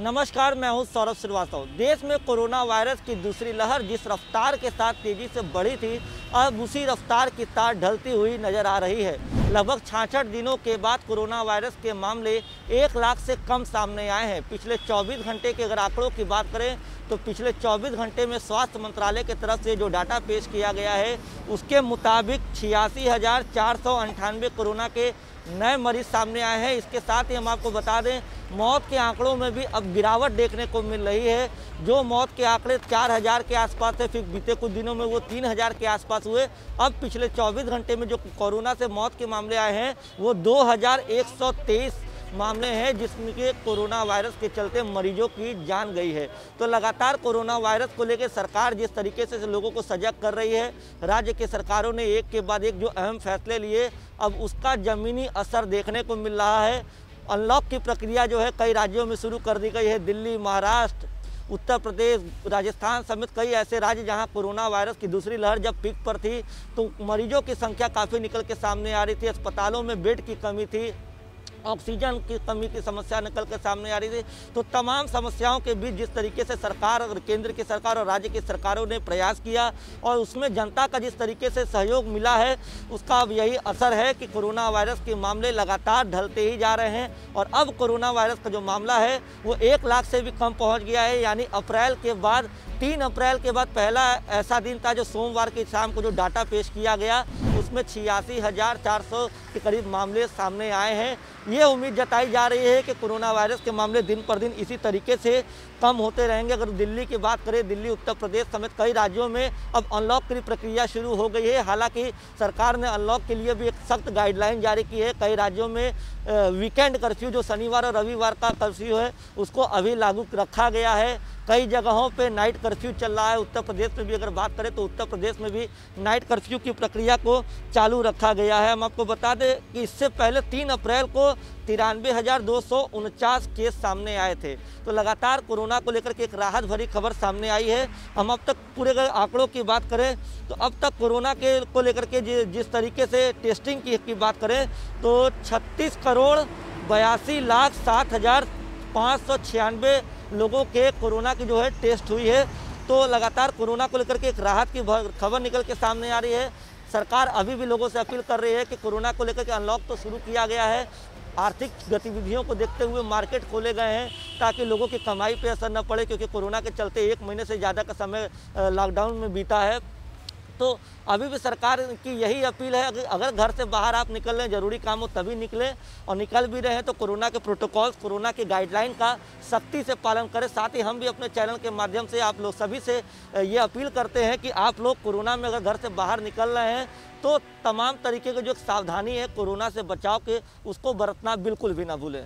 नमस्कार, मैं हूँ सौरभ श्रीवास्तव। देश में कोरोना वायरस की दूसरी लहर जिस रफ्तार के साथ तेज़ी से बढ़ी थी अब उसी रफ्तार की तार ढलती हुई नज़र आ रही है। लगभग छाछठ दिनों के बाद कोरोना वायरस के मामले एक लाख से कम सामने आए हैं। पिछले 24 घंटे के अगर आंकड़ों की बात करें तो पिछले 24 घंटे में स्वास्थ्य मंत्रालय की तरफ़ से जो डाटा पेश किया गया है, उसके मुताबिक छियासी हज़ार चार सौ अंठानवे कोरोना के नए मरीज़ सामने आए हैं। इसके साथ ही हम आपको बता दें, मौत के आंकड़ों में भी अब गिरावट देखने को मिल रही है। जो मौत के आंकड़े चार हज़ार के आसपास थे, फिर बीते कुछ दिनों में वो तीन हज़ार के आसपास हुए। अब पिछले 24 घंटे में जो कोरोना से मौत के मामले आए हैं, वो 2123 मामले हैं जिसमें के कोरोना वायरस के चलते मरीजों की जान गई है। तो लगातार कोरोना वायरस को लेकर सरकार जिस तरीके से लोगों को सजग कर रही है, राज्य के सरकारों ने एक के बाद एक जो अहम फैसले लिए, अब उसका ज़मीनी असर देखने को मिल रहा है। अनलॉक की प्रक्रिया जो है कई राज्यों में शुरू कर दी गई है। दिल्ली, महाराष्ट्र उत्तर प्रदेश, राजस्थान समेत कई ऐसे राज्य जहाँ कोरोना वायरस की दूसरी लहर जब पीक पर थी तो मरीजों की संख्या काफ़ी निकल के सामने आ रही थी। अस्पतालों में बेड की कमी थी। ऑक्सीजन की कमी की समस्या निकल कर सामने आ रही थी। तो तमाम समस्याओं के बीच जिस तरीके से सरकार और केंद्र की सरकार और राज्य की सरकारों ने प्रयास किया और उसमें जनता का जिस तरीके से सहयोग मिला है, उसका अब यही असर है कि कोरोना वायरस के मामले लगातार ढलते ही जा रहे हैं और अब कोरोना वायरस का जो मामला है, वो एक लाख से भी कम पहुँच गया है। यानी अप्रैल के बाद तीन अप्रैल के बाद पहला ऐसा दिन था जो सोमवार की शाम को जो डाटा पेश किया गया, उसमें छियासी हज़ार चार सौ के करीब मामले सामने आए हैं। ये उम्मीद जताई जा रही है कि कोरोना वायरस के मामले दिन पर दिन इसी तरीके से कम होते रहेंगे। अगर दिल्ली की बात करें, दिल्ली, उत्तर प्रदेश समेत कई राज्यों में अब अनलॉक की प्रक्रिया शुरू हो गई है। हालाँकि सरकार ने अनलॉक के लिए भी एक सख्त गाइडलाइन जारी की है। कई राज्यों में वीकेंड कर्फ्यू, जो शनिवार और रविवार का कर्फ्यू है, उसको अभी लागू रखा गया है। कई जगहों पर नाइट कर्फ्यू चल रहा है। उत्तर प्रदेश में भी अगर बात करें तो उत्तर प्रदेश में भी नाइट कर्फ्यू की प्रक्रिया को चालू रखा गया है। हम आपको बता दें कि इससे पहले तीन अप्रैल को तिरानवे हज़ार दो सौ उनचास केस सामने आए थे। तो लगातार कोरोना को लेकर के एक राहत भरी खबर सामने आई है। हम अब तक पूरे आंकड़ों की बात करें तो अब तक कोरोना के को लेकर के जिस तरीके से टेस्टिंग की, की बात करें तो छत्तीस करोड़ बयासी लाख सात हज़ार पाँच सौ छियानवे लोगों के कोरोना की जो है टेस्ट हुई है। तो लगातार कोरोना को लेकर के एक राहत की खबर निकल के सामने आ रही है। सरकार अभी भी लोगों से अपील कर रही है कि कोरोना को लेकर के अनलॉक तो शुरू किया गया है। आर्थिक गतिविधियों को देखते हुए मार्केट खोले गए हैं ताकि लोगों की कमाई पे असर न पड़े क्योंकि कोरोना के चलते एक महीने से ज़्यादा का समय लॉकडाउन में बीता है। तो अभी भी सरकार की यही अपील है अगर घर से बाहर आप निकल रहे हैं ज़रूरी काम हो तभी निकलें और निकल भी रहे हैं तो कोरोना के प्रोटोकॉल्स, कोरोना के गाइडलाइन का सख्ती से पालन करें। साथ ही हम भी अपने चैनल के माध्यम से आप लोग सभी से ये अपील करते हैं कि आप लोग कोरोना में अगर घर से बाहर निकल रहे हैं तो तमाम तरीके की जो सावधानी है कोरोना से बचाव के, उसको बरतना बिल्कुल भी ना भूलें।